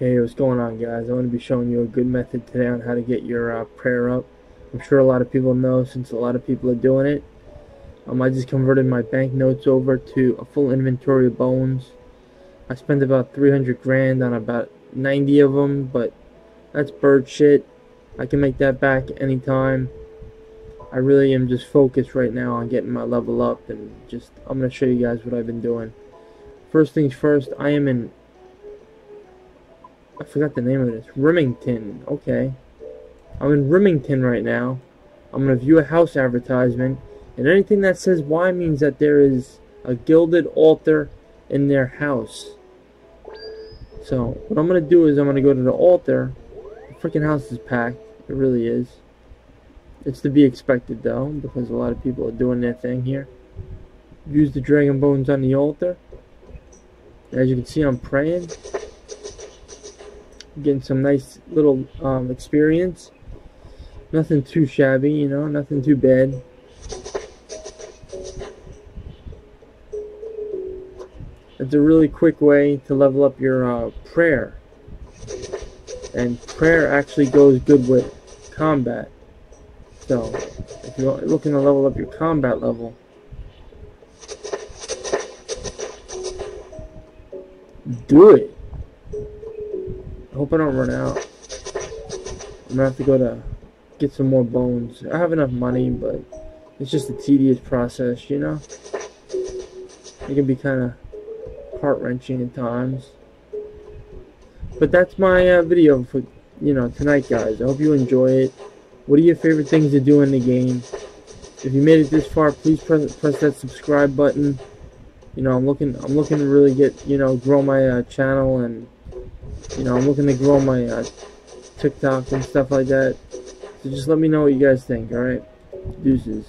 Hey, what's going on guys? I want to be showing you a good method today on how to get your uh, prayer up. I'm sure a lot of people know since a lot of people are doing it. Um, I just converted my banknotes over to a full inventory of bones. I spent about 300 grand on about 90 of them, but that's bird shit. I can make that back anytime. I really am just focused right now on getting my level up and just, I'm going to show you guys what I've been doing. First things first, I am in I forgot the name of this. Rimmington. Okay. I'm in Rimmington right now. I'm going to view a house advertisement. And anything that says Y means that there is a gilded altar in their house. So, what I'm going to do is I'm going to go to the altar. The freaking house is packed. It really is. It's to be expected, though, because a lot of people are doing their thing here. Use the dragon bones on the altar. As you can see, I'm praying getting some nice little um, experience. Nothing too shabby, you know, nothing too bad. It's a really quick way to level up your uh, prayer. And prayer actually goes good with combat. So, if you're looking to level up your combat level, do it hope I don't run out. I'm gonna have to go to get some more bones. I have enough money, but it's just a tedious process, you know? It can be kind of heart-wrenching at times. But that's my uh, video for, you know, tonight, guys. I hope you enjoy it. What are your favorite things to do in the game? If you made it this far, please press, press that subscribe button. You know, I'm looking, I'm looking to really get, you know, grow my uh, channel and you know, I'm looking to grow my uh, TikTok and stuff like that. So just let me know what you guys think, alright? Deuces.